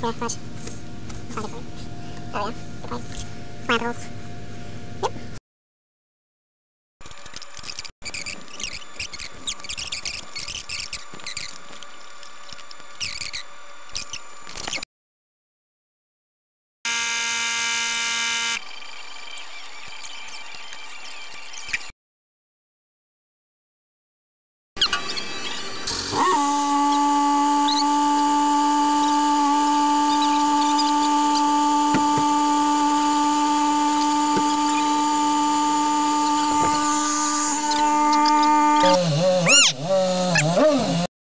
holes. Yep. Oh.